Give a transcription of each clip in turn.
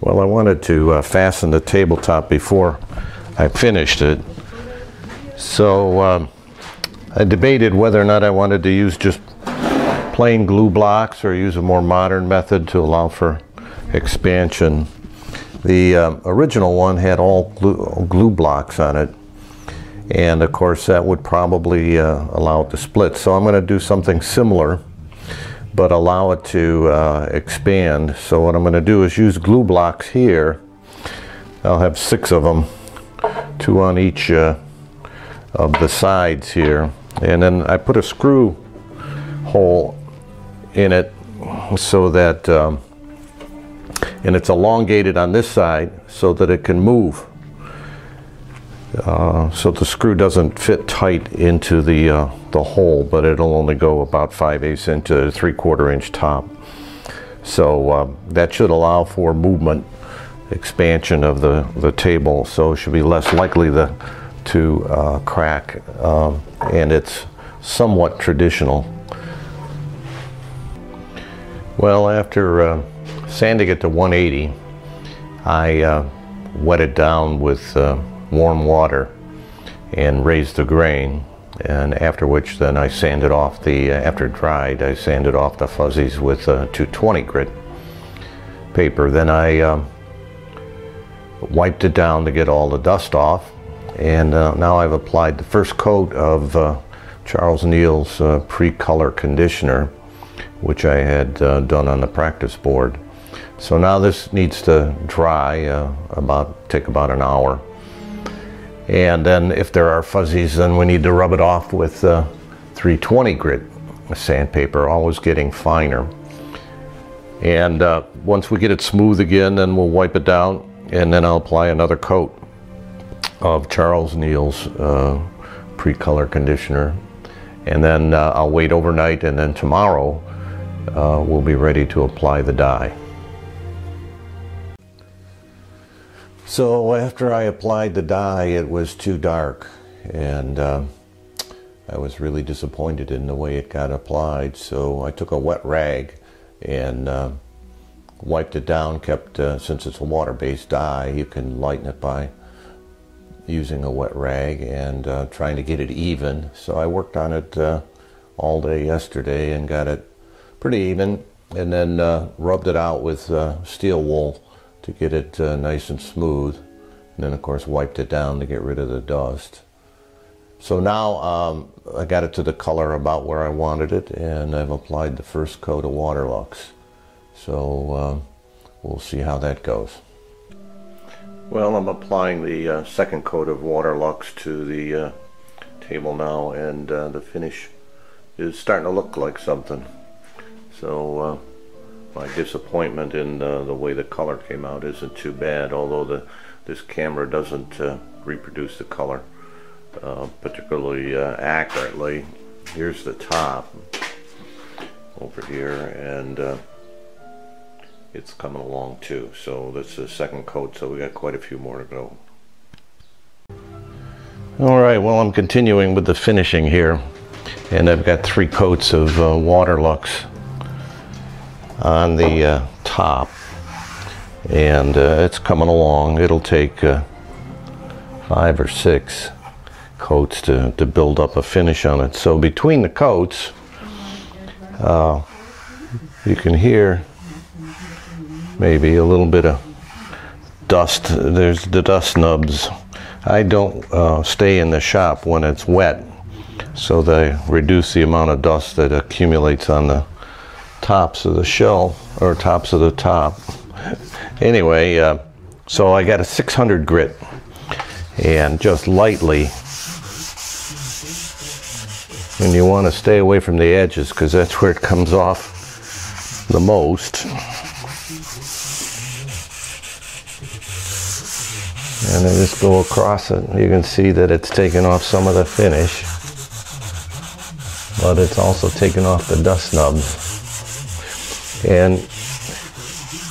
Well, I wanted to uh, fasten the tabletop before I finished it. So um, I debated whether or not I wanted to use just plain glue blocks or use a more modern method to allow for expansion. The um, original one had all glue, glue, blocks on it and of course that would probably uh, allow it to split. So I'm going to do something similar but allow it to uh, expand. So what I'm going to do is use glue blocks here. I'll have six of them, two on each uh, of the sides here. And then I put a screw hole in it so that, um, and it's elongated on this side so that it can move. Uh, so the screw doesn't fit tight into the uh, the hole, but it'll only go about 5 eighths into 3 quarter inch top. So uh, that should allow for movement, expansion of the, the table, so it should be less likely to, to uh, crack, um, and it's somewhat traditional. Well, after uh, sanding it to 180, I wet it down with warm water and raised the grain and after which then I sanded off the, uh, after dried, I sanded off the fuzzies with uh, 220 grit paper. Then I um, wiped it down to get all the dust off and uh, now I've applied the first coat of uh, Charles Neil's uh, pre-color conditioner which I had uh, done on the practice board. So now this needs to dry about, take about an hour. And then if there are fuzzies, then we need to rub it off with uh, 320 grit sandpaper, always getting finer. And uh, once we get it smooth again, then we'll wipe it down and then I'll apply another coat of Charles Neil's uh, pre-color conditioner. And then uh, I'll wait overnight and then tomorrow uh, we'll be ready to apply the dye. So after I applied the dye, it was too dark, and uh, I was really disappointed in the way it got applied. So I took a wet rag and uh, wiped it down. Kept uh, since it's a water-based dye, you can lighten it by using a wet rag and uh, trying to get it even. So I worked on it uh, all day yesterday and got it pretty even, and then uh, rubbed it out with steel wool to get it uh, nice and smooth. And then of course wiped it down to get rid of the dust. So now um, I got it to the color about where I wanted it and I've applied the first coat of Waterlox. So uh, we'll see how that goes. Well, I'm applying the uh, second coat of Waterlox to the uh, table now and uh, the finish is starting to look like something. So uh, my disappointment in uh, the way the color came out isn't too bad, although the this camera doesn't uh, reproduce the color uh, particularly uh, accurately. Here's the top over here, and uh, it's coming along too. So this is the second coat, so we got quite a few more to go. All right, well I'm continuing with the finishing here, and I've got three coats of uh, Waterlox on the uh, top. And uh, it's coming along. It'll take uh, five or six coats to, to build up a finish on it. So between the coats uh, you can hear maybe a little bit of dust. There's the dust nubs. I don't uh, stay in the shop when it's wet so they reduce the amount of dust that accumulates on the tops of the shell or tops of the top. anyway, uh, so I got a 600 grit and just lightly and you want to stay away from the edges because that's where it comes off the most. And I just go across it. You can see that it's taken off some of the finish, but it's also taken off the dust nubs. And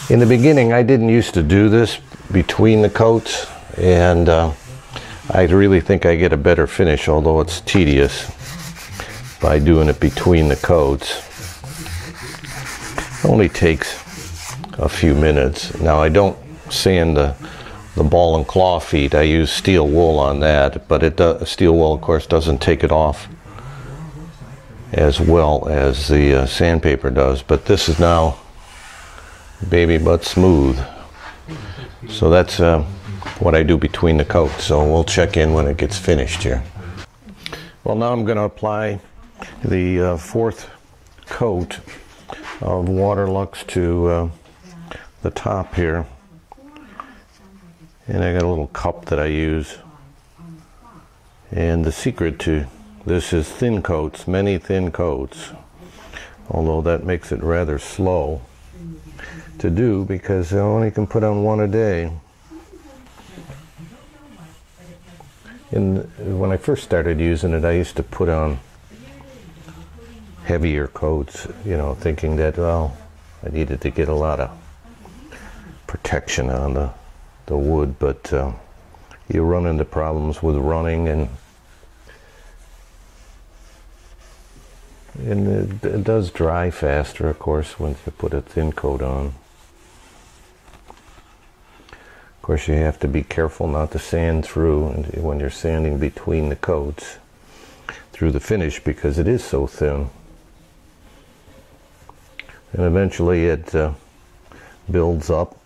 in the beginning, I didn't used to do this between the coats, and uh, I really think I get a better finish, although it's tedious by doing it between the coats. It only takes a few minutes. Now I don't sand the the ball and claw feet. I use steel wool on that, but it steel wool, of course, doesn't take it off as well as the uh, sandpaper does. But this is now baby butt smooth. So that's uh, what I do between the coats. So we'll check in when it gets finished here. Well, now I'm going to apply the uh, fourth coat of Waterlox to uh, the top here. And I got a little cup that I use. And the secret to this is thin coats, many thin coats. Although that makes it rather slow to do because I only can put on one a day. And when I first started using it, I used to put on heavier coats, you know, thinking that, well, I needed to get a lot of protection on the the wood, but uh, you run into problems with running and and it, it, does dry faster, of course, once you put a thin coat on. Of course, you have to be careful not to sand through when you're sanding between the coats through the finish because it is so thin. And eventually it uh, builds up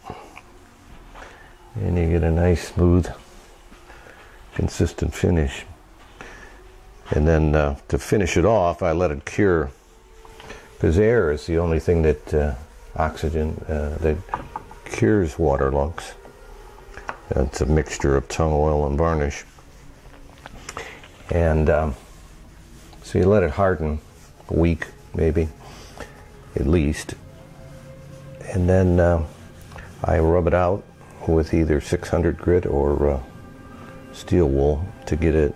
and you get a nice smooth consistent finish and then uh, to finish it off I let it cure. Because air is the only thing that uh, oxygen uh, that cures Waterlox it's a mixture of tung oil and varnish. And um, so you let it harden a week maybe at least. And then uh, I rub it out with either 600 grit or uh, steel wool to get it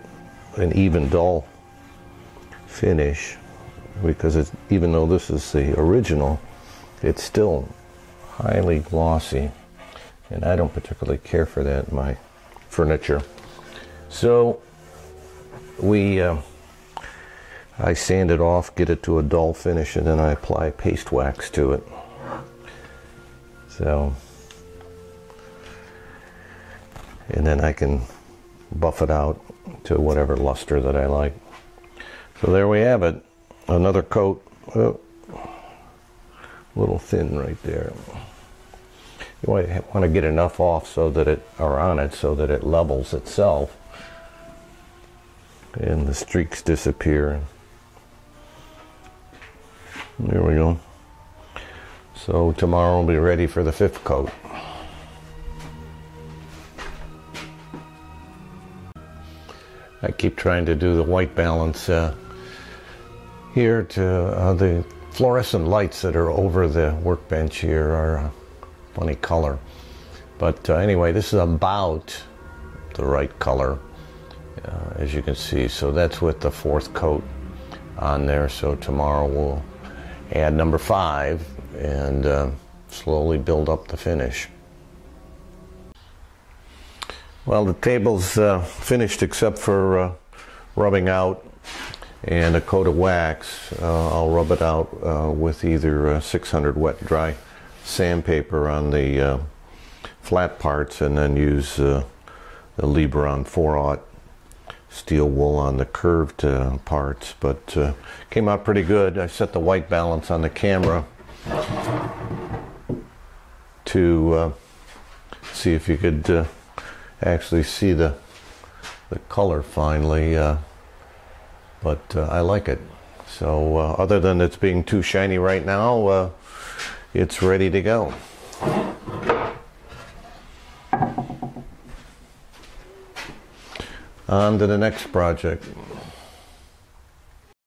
an even dull finish because it's, even though this is the original it's still highly glossy and I don't particularly care for that in my furniture. So we uh, I sand it off get it to a dull finish and then I apply paste wax to it. So and then I can buff it out to whatever luster that I like. So there we have it. Another coat. Oh, a little thin right there. You want to get enough off so that it, or on it, so that it levels itself. And the streaks disappear. There we go. So tomorrow we'll be ready for the fifth coat. Keep trying to do the white balance uh, here to uh, the fluorescent lights that are over the workbench here are a funny color. But uh, anyway, this is about the right color, uh, as you can see. So that's with the fourth coat on there. So tomorrow we'll add number five and uh, slowly build up the finish. Well, the table's uh, finished except for uh, rubbing out and a coat of wax. Uh, I'll rub it out uh, with either uh, 600 wet dry sandpaper on the uh, flat parts and then use the Liberon 4 steel wool on the curved parts. But came out pretty good. I set the white balance on the camera to see if you could actually see the the color finally uh, but uh, I like it. So uh, other than it's being too shiny right now uh, it's ready to go. On to the next project